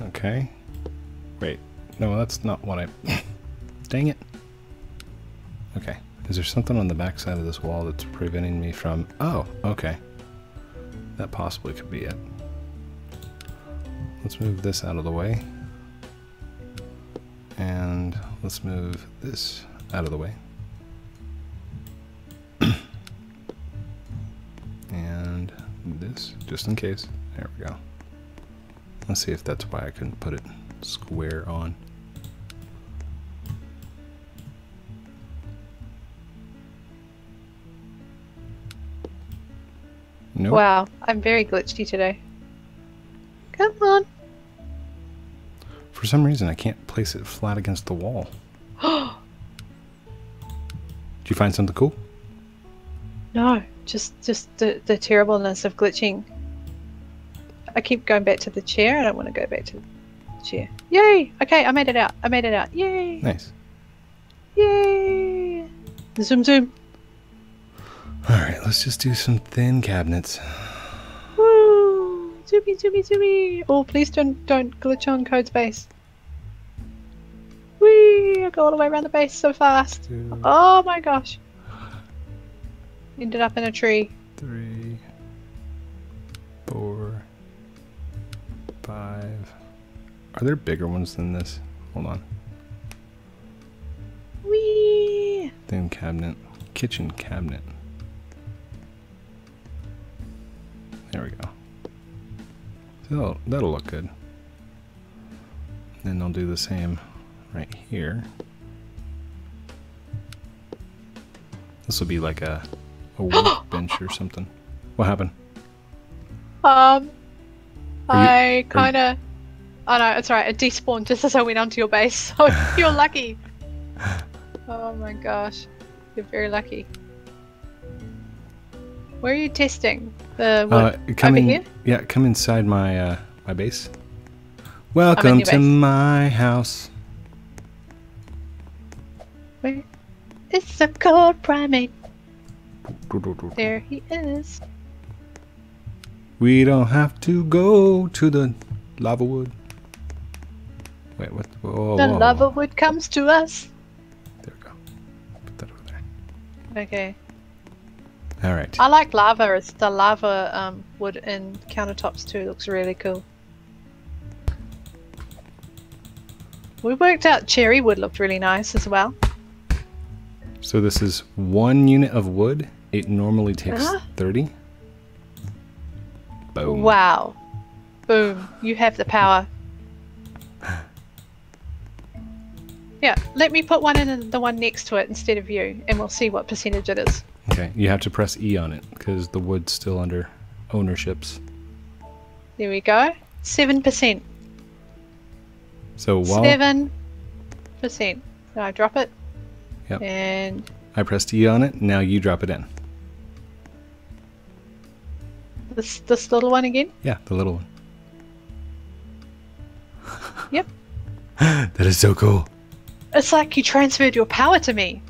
Okay. No, that's not what I. Dang it. Okay. Is there something on the back side of this wall that's preventing me from. Oh, okay. that possibly could be it. Let's move this out of the way. And let's move this out of the way. and this, just in case. There we go. Let's see if that's why I couldn't put it square on. Nope. Wow, I'm very glitchy today. Come on. For some reason, I can't place it flat against the wall. Did you find something cool? No, just just the, the terribleness of glitching. I keep going back to the chair. And I don't want to go back to the chair. Yay! Okay, I made it out. I made it out. Yay! Nice. Yay! Zoom zoom. All right, let's just do some thin cabinets. Woo! Zoomy zoomy zoomy. Oh, please don't don't glitch on Code's base. Whee! I go all the way around the base so fast. Two, Oh my gosh. Ended up in a tree. three, Are there bigger ones than this? Hold on. Whee! Thin cabinet, kitchen cabinet. There we go. So that'll, that'll look good. Then I'll do the same right here. This will be like a, a workbench or something. What happened? Um, you- I kind of. Oh no, it's alright. It despawned just as I went onto your base, so you're lucky. Oh my gosh, you're very lucky. Where are you testing the wood? Uh, come over in, here? Yeah, come inside my uh, my base. Welcome to base. my house. Where? It's a CodePrime8. There he is. We don't have to go to the lava wood. Wait, what? Whoa, the whoa, lava whoa. wood comes to us. There we go. Put that over there. Okay. All right. I like lava. It's the lava um, wood in countertops too. Looks really cool. We worked out cherry wood looked really nice as well. So this is one unit of wood. It normally takes Uh-huh. 30. Boom. Wow. Boom. You have the power. Yeah, let me put one in the one next to it instead of you, and we'll see what percentage it is. Okay, you have to press E on it because the wood's still under ownerships. There we go. 7%. So while 7%. Now I drop it. Yep. And I pressed E on it, now you drop it in. this, this little one again. Yeah, the little one. Yep. that is so cool. It's like you transferred your power to me.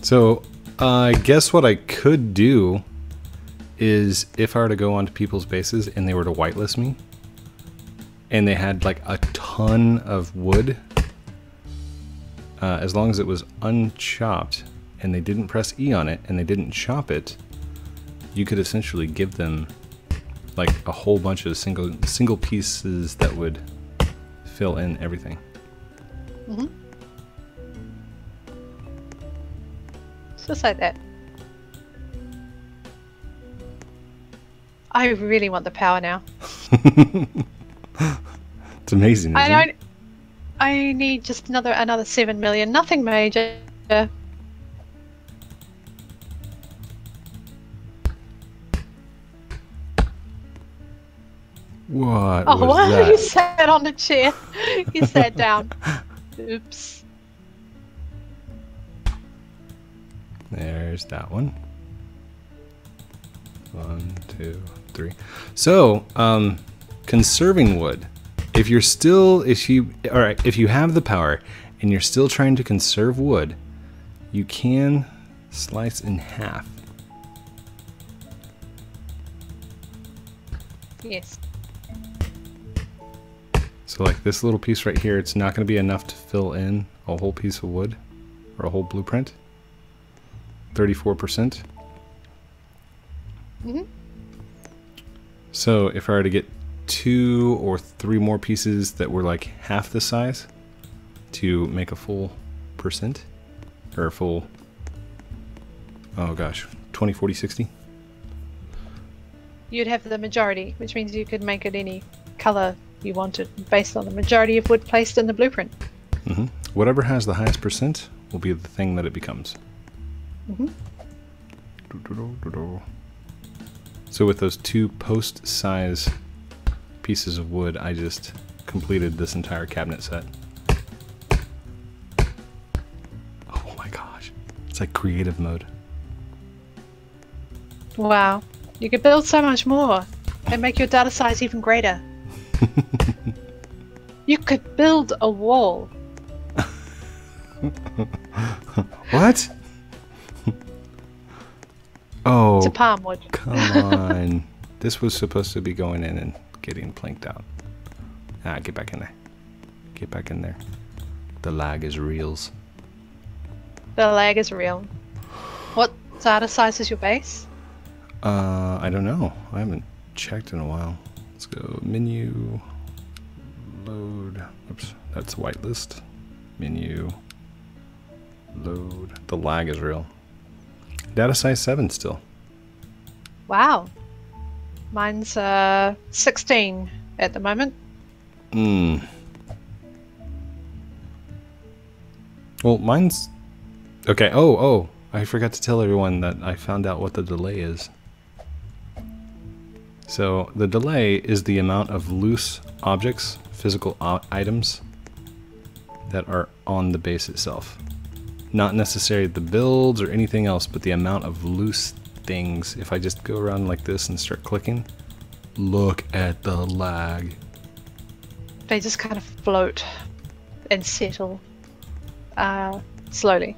So, uh, I guess what I could do is if I were to go onto people's bases and they were to whitelist me, and they had like a ton of wood, uh, as long as it was unchopped and they didn't press E on it and they didn't chop it, you could essentially give them like a whole bunch of single single pieces that would fill in everything. Mm-hmm. Just like that. I really want the power now. It's amazing. I isn't it? don't. I need just another another seven million. Nothing major. What Oh, was what? that? You sat on the chair. You sat down. Oops. There's that one. One, two, three. So, um, conserving wood. If you're still, if you, all right, if you have the power and you're still trying to conserve wood, you can slice in half. Yes. So, like this little piece right here, it's not going to be enough to fill in a whole piece of wood or a whole blueprint. 34%. Mhm. So if I were to get two or three more pieces that were like half the size to make a full percent or a full oh gosh 20 40 60 You'd have the majority, which means you could make it any color you wanted based on the majority of wood placed in the blueprint. hmm whatever has the highest percent will be the thing that it becomes Mhm. Do-do-do-do-do. so with those two post size pieces of wood i just completed this entire cabinet set oh my gosh it's like creative mode Wow. You could build so much more and make your data size even greater. you could build a wall. What? oh, It's a palm wood. come on. this was supposed to be going in and getting planked out. Ah, get back in there. Get back in there. The lag is reals. The lag is real. What size is your base? Uh, I don't know. I haven't checked in a while. Let's go menu, load. Oops, that's whitelist. Menu, load. The lag is real. Data size 7 still. Wow. Mine's uh 16 at the moment. Hmm. Well, mine's okay. Oh, oh, I forgot to tell everyone that I found out what the delay is. So the delay is the amount of loose objects, physical items that are on the base itself. Not necessarily the builds or anything else, but the amount of loose things. If I just go around like this and start clicking, look at the lag. They just kind of float and settle uh slowly.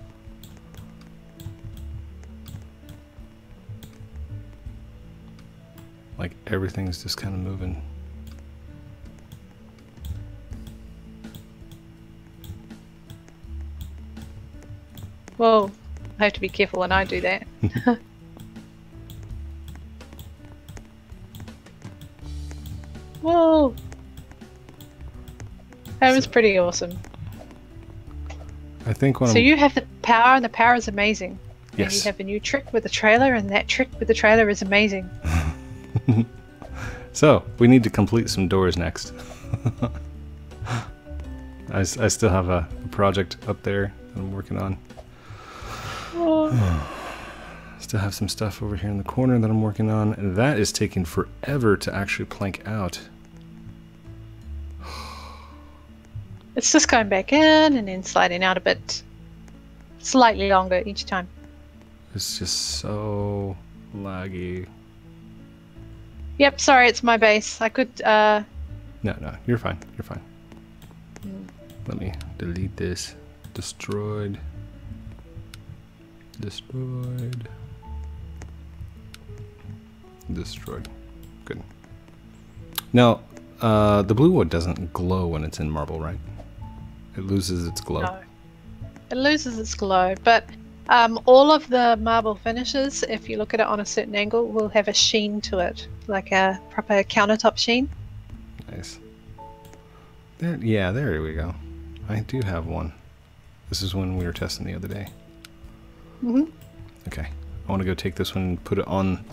Like everything's just kind of moving. Whoa. I have to be careful when I do that. Whoa. That was pretty awesome. I think when So I'm, you have the power, and the power is amazing. And you have a new trick with the trailer, and that trick with the trailer is amazing. so we need to complete some doors next. I still have a, a project up there that I'm working on. Oh, Still have some stuff over here in the corner that I'm working on, and that is taking forever to actually plank out. it's just going back in and then sliding out a bit, slightly longer each time. It's just so laggy. Yep, sorry, it's my base. I could, uh, No, no, you're fine. You're fine. Mm. Let me delete this. Destroyed. Destroyed. Destroyed. Good. Now, uh, the blue wood doesn't glow when it's in marble, right? It loses its glow. no. It loses its glow, but um, all of the marble finishes, if you look at it on a certain angle, will have a sheen to it, like a proper countertop sheen. Nice. There, yeah, there we go. I do have one. This is one we were testing the other day. Mhm. Okay. I want to go take this one and put it on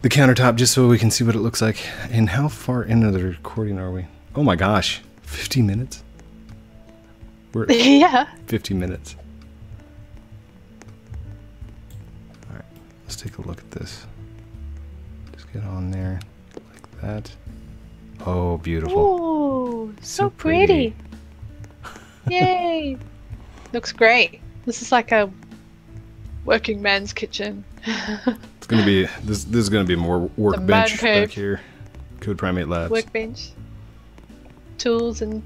the countertop just so we can see what it looks like. And how far into the recording are we? Oh my gosh. 50 minutes? We're yeah. 50 minutes. Take a look at this. Just get on there. Like that. Oh, beautiful. Ooh, so, So pretty. Yay! Looks great. This is like a working man's kitchen. It's gonna be this. This is gonna be more workbench back here. CodePrime8 Labs. Workbench, tools, and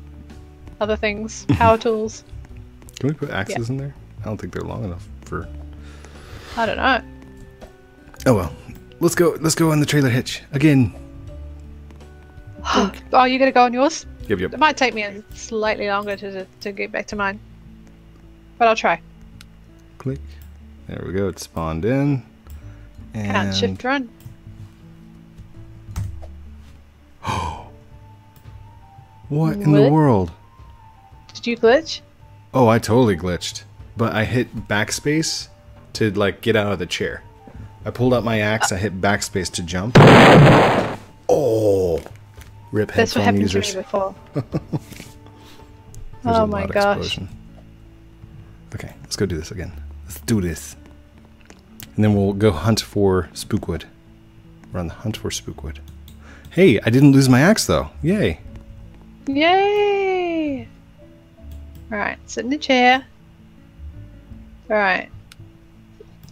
other things. Power tools. Can we put axes in there? I don't think they're long enough for. I don't know. Oh well. Let's go. Let's go on the trailer hitch again. oh, oh you gonna go on yours? Yep, yep. It might take me a slightly longer to to get back to mine, but I'll try. Click. There we go. It spawned in. And... Can't shift run. What in what? the world? Did you glitch? Oh, I totally glitched. But I hit backspace to like get out of the chair. I pulled out my axe. I hit backspace to jump. Oh, rip That's what happened users. to me before. Oh my gosh. explosion. Okay, let's go do this again. Let's do this. And then we'll go hunt for Spookwood. We're on the hunt for Spookwood. Hey, I didn't lose my axe though. Yay. Yay! Alright, sit in the chair. Alright.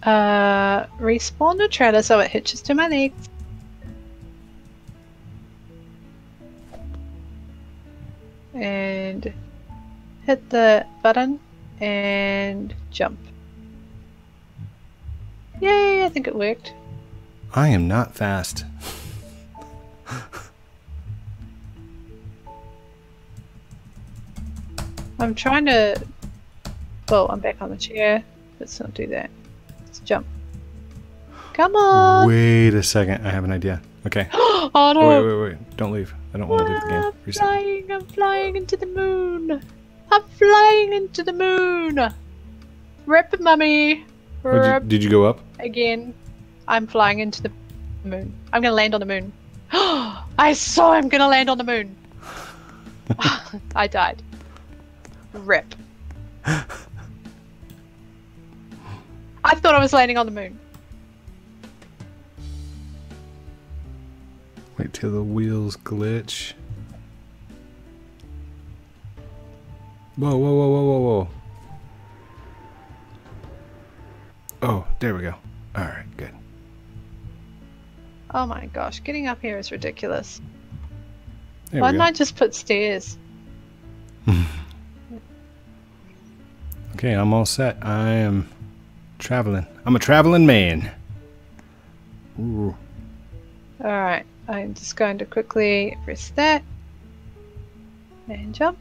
Uh, respawn the trailer so it hitches to my legs. And hit the button and jump. Yay, I think it worked. I am not fast. I'm trying to. Well, I'm back on the chair. Let's not do that. Jump. Come on! Wait a second. I have an idea. Okay. oh no! wait, wait, wait. Don't leave. I don't want to leave the game. I'm flying! I'm flying into the moon! I'm flying into the moon! Rip, mummy! Oh, did, Rip you, did you go up? again. I'm flying into the moon. I'm gonna land on the moon. I saw I'm gonna land on the moon. I died. Rip. I thought I was landing on the moon. Wait till the wheels glitch. Whoa, whoa, whoa, whoa, whoa, whoa. Oh, there we go. Alright, good. Oh my gosh, getting up here is ridiculous. There Why didn't. I just put stairs? Okay, I'm all set. I am traveling. I'm a traveling man. Ooh. Alright, I'm just going to quickly press that. And jump.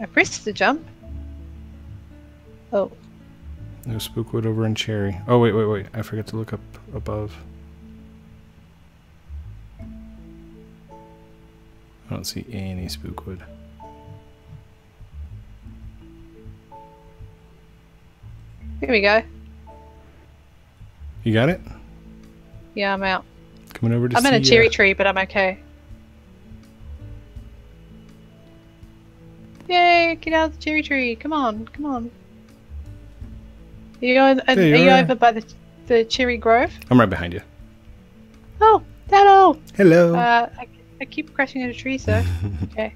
I pressed the jump. Oh, No spookwood over in Cherry. Oh, wait, wait, wait. I forgot to look up above. I don't see any spookwood. Here we go. You got it? Yeah, I'm out. Coming over to see. I'm in a cherry tree, but I'm okay. Yay! Get out of the cherry tree! Come on, come on. Are you, on, are you you over by the the cherry grove? I'm right behind you. Oh, hello! Hello. Uh, I, I keep crashing into trees though. okay.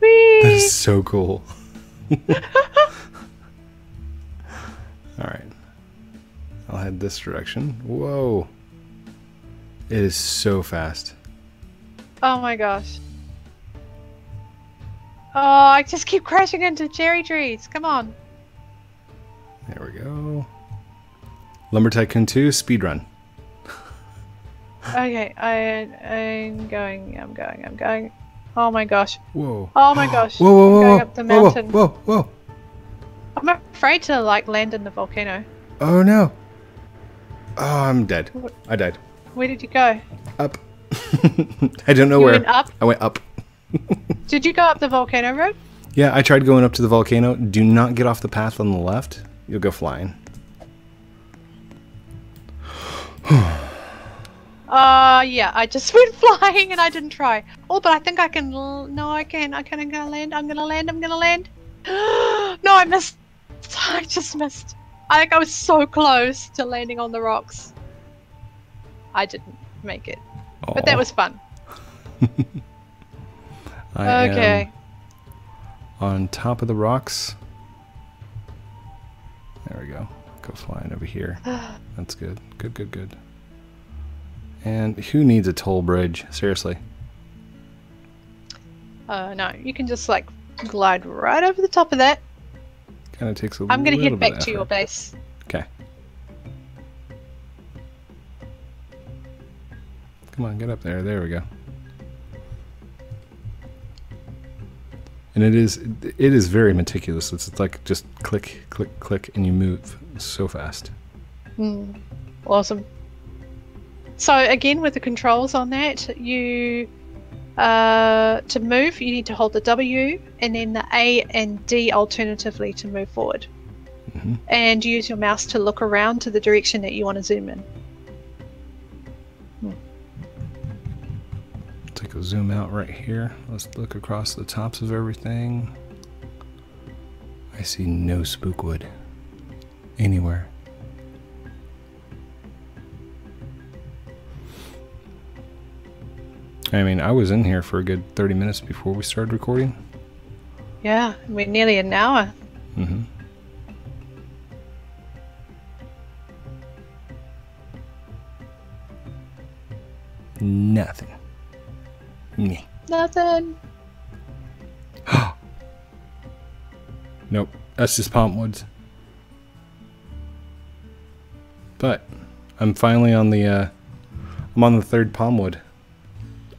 that Whee! is so cool. All right. I'll head this direction. Whoa. It is so fast. Oh my gosh. Oh, I just keep crashing into cherry trees. Come on. There we go. Lumber Tycoon 2 speedrun. Okay, I I'm going. I'm going. I'm going. Oh my gosh. Whoa. Oh my gosh. Whoa, whoa, I'm whoa, going whoa. up the mountain. Whoa, whoa, whoa. I'm afraid to like land in the volcano. Oh no. Oh, I'm dead. I died. Where did you go? Up. I don't know You where. went up? I went up. Did you go up the volcano road? Yeah, I tried going up to the volcano. Do not get off the path on the left. You'll go flying. Uh, yeah, I just went flying and I didn't try. Oh, but I think I can. L- no, I can. I can. I'm gonna land. I'm gonna land. I'm gonna land. no, I missed. I just missed. I think I was so close to landing on the rocks. I didn't make it, but that was fun. I am okay. on top of the rocks. There we go. Go flying over here. That's good. Good, good, good. And who needs a toll bridge? Seriously. Uh, no, you can just like glide right over the top of that. Kind of takes a I'm gonna head back to your base. Okay. Come on, get up there. There we go. And it is it is very meticulous. It's like just click, click, click, and you move so fast. Hmm. Awesome. So again, with the controls on that, you Uh, to move, you need to hold the W and then the A and D alternatively to move forward. Mhm. And use your mouse to look around to the direction that you want to zoom in. Take a zoom out right here. Let's look across the tops of everything. I see no spookwood anywhere. I mean, I was in here for a good 30 minutes before we started recording. Yeah, we're nearly an hour. hmm Nothing. Me. Nothing. Nope, that's just palm woods. But I'm finally on the uh I'm on the third palmwood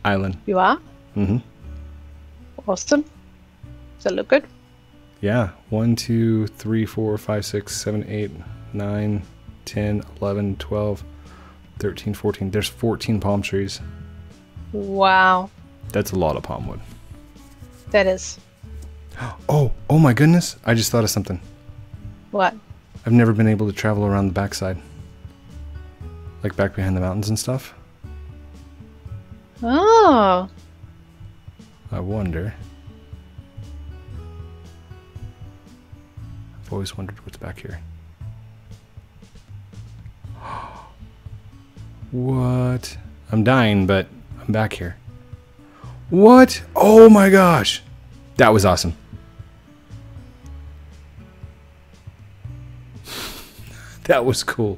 island. You are? Mm-hmm. Awesome. Does that look good? Yeah. One, two, three, four, five, six, seven, eight, nine, ten, eleven, twelve, thirteen, fourteen. There's 14 palm trees. Wow. That's a lot of palmwood. That is. Oh, oh my goodness. I just thought of something. What? I've never been able to travel around the backside. Like back behind the mountains and stuff. Oh. I wonder. I've always wondered what's back here. What? I'm dying, but I'm back here. What? Oh my gosh! That was awesome. that was cool.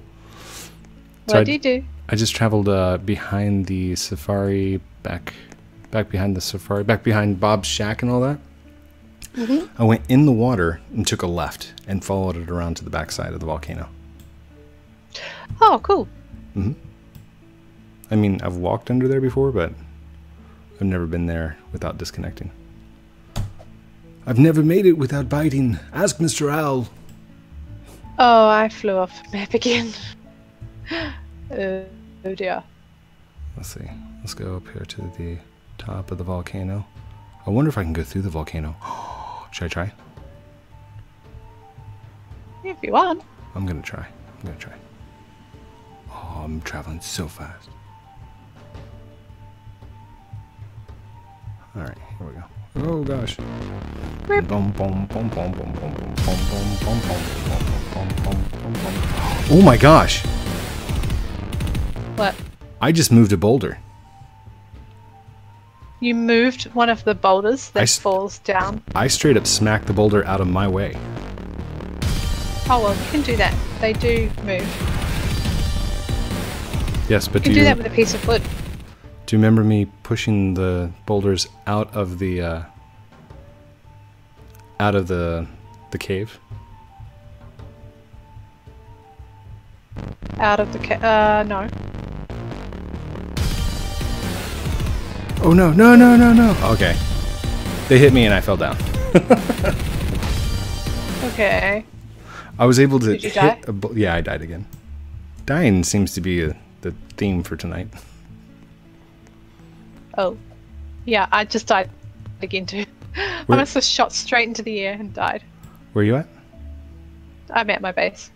So What I- do you do? I just traveled uh, behind the safari, back, back behind the safari, back behind Bob's shack and all that. I went in the water and took a left and followed it around to the backside of the volcano. Oh, cool. I mean, I've walked under there before, but I've never been there without disconnecting. I've never made it without biting. Ask Mr. Owl. Oh, I flew off the map again. Oh, oh dear. Let's see. Let's go up here to the top of the volcano. I wonder if I can go through the volcano. Should I try? If you want. I'm gonna try. I'm gonna try. Oh, I'm traveling so fast. All right, here we go. Oh gosh. Oh my gosh. What? I just moved a boulder. You moved one of the boulders that falls down. I straight up smacked the boulder out of my way. Oh well, you can do that. They do move. Yes, but You can do you, that with a piece of wood. do you remember me pushing the boulders out of the uh, out of the the cave? Out of the ca- uh no. Oh no, no, no, no, no. Okay. They hit me and I fell down. Okay. I was able to Did you hit die? a bu- yeah, I died again. Dying seems to be a, the theme for tonight. Oh. Yeah, I just died again too. I Where- must have shot straight into the air and died. Where are you at? I'm at my base.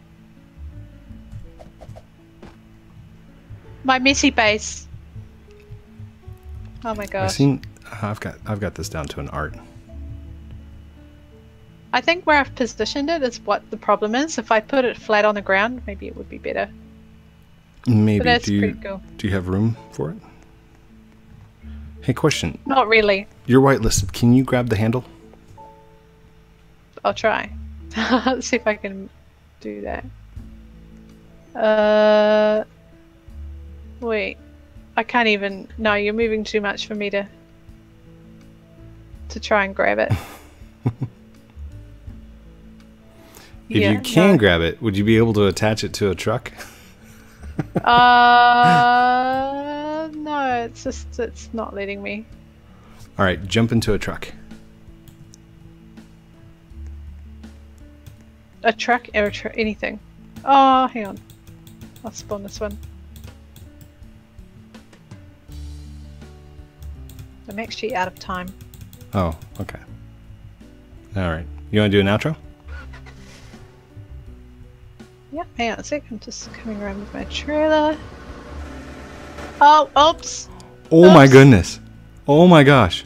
My messy base. Oh my I've gosh. seen I've got I've got this down to an art. I think where I've positioned it is what the problem is. If I put it flat on the ground, maybe it would be better. Maybe But that's do you pretty cool. do you have room for it? Hey, question. Not really. You're whitelisted. Can you grab the handle? I'll try. Let's see if I can do that. Uh, wait. I can't even. No, you're moving too much for me to to try and grab it. If Yeah, you can no. grab it, would you be able to attach it to a truck? Uh, no, it's just it's not letting me. All right, jump into a truck. A truck or a tr- anything. Oh, hang on. I'll spawn this one. The I'm actually out of time. Oh, okay. All right. You want to do an outro? Yeah, hang on a sec. I'm just coming around with my trailer. Oh, oops. Oh my goodness. Oh my gosh.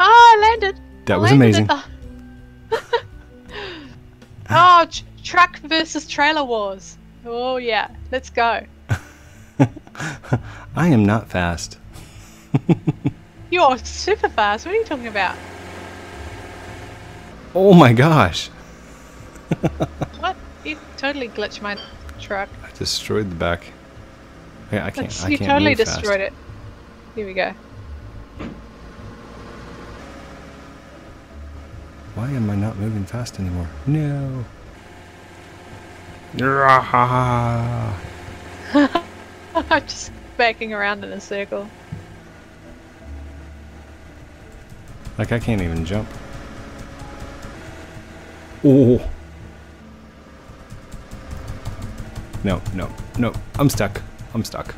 Oh, I landed. That I was landed amazing. the- oh, tr- truck versus trailer wars. Oh yeah, let's go. I am not fast. You're super fast. What are you talking about? Oh my gosh. What? You totally glitched my truck. I destroyed the back. I, I can't. That's- I you can't totally move fast. destroyed it. Here we go. Why am I not moving fast anymore? No. I'm just backing around in a circle. Like I can't even jump. Oh. No, no, no. I'm stuck. I'm stuck.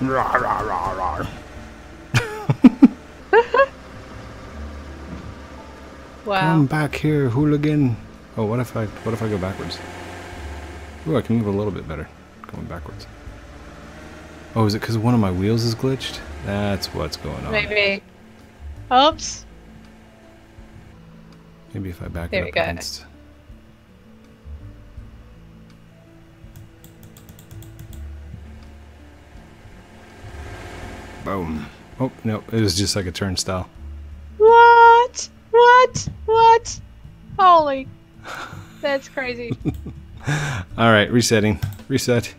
Rah, rah, rah, rah. Wow. Come back here, hooligan. Oh, what if I what if I go backwards? Ooh, I can move a little bit better going backwards. Oh, is it because one of my wheels is glitched? That's what's going on. Maybe. Oops. Maybe if I back There it up go. against. Boom. Oh, no, it was just like a turnstile. What? What? What? Holy. That's crazy. All right, resetting. Reset.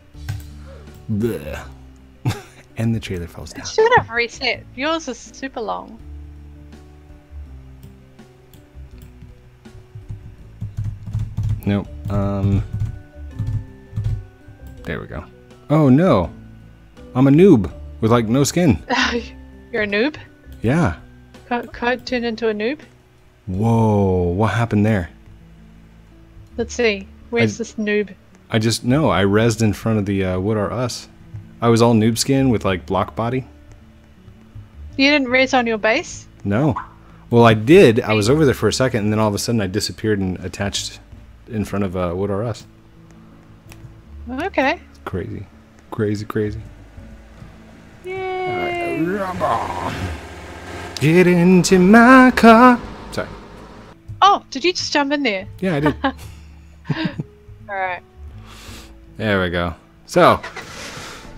Bleh. and the trailer falls down. Should have reset. Yours is super long. Nope. Um. There we go. Oh no, I'm a noob with like no skin. You're a noob? Yeah. Co- Code turned into a noob? Whoa, what happened there? Let's see. Where's I- this noob? I just no. I rezzed in front of the uh, Wood R Us. I was all noob skin with like block body. You didn't res on your base? No. Well, I did. I was over there for a second, and then all of a sudden I disappeared and attached in front of uh, Wood R Us. Okay. Crazy, crazy, crazy. Yay. Get into my car. Sorry. Oh, did you just jump in there? Yeah, I did. Alright. There we go. So,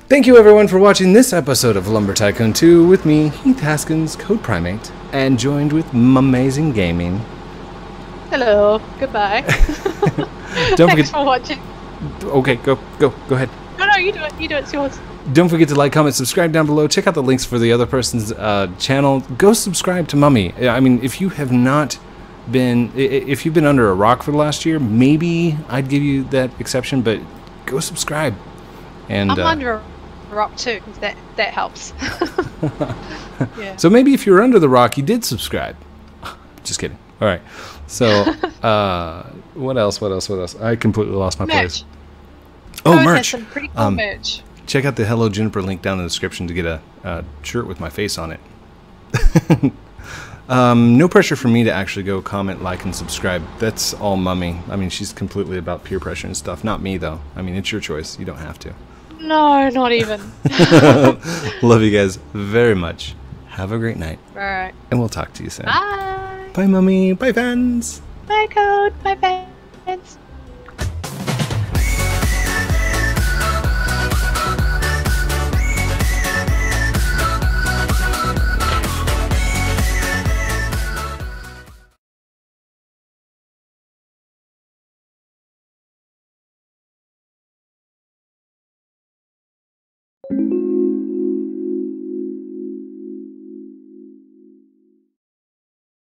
thank you everyone for watching this episode of Lumber Tycoon 2 with me, Heath Haskins, CodePrime8, and joined with Mumazing Gaming. Hello. Goodbye. Don't Thanks forget. for watching. Okay, go, go, go ahead. No, no, you do it. You do it. It's yours. Don't forget to like, comment, subscribe down below. Check out the links for the other person's uh, channel. Go subscribe to Mummy. I mean, if you have not been, if you've been under a rock for the last year, maybe I'd give you that exception. But go subscribe. And I'm uh, under a rock too. That that helps. yeah. So maybe if you're under the rock, you did subscribe. Just kidding. All right. So, uh, what else? What else? What else? I completely lost my place. Merch. Oh, merch. some pretty cool Um, merch. Check out the Hello Juniper link down in the description to get a, a shirt with my face on it. um, no pressure for me to actually go comment, like, and subscribe. That's all mummy. I mean, she's completely about peer pressure and stuff. Not me, though. I mean, it's your choice. You don't have to. No, not even. Love you guys very much. Have a great night, Alright. and we'll talk to you soon. Bye. Bye, mummy. Bye, fans. Bye, coat, my fans.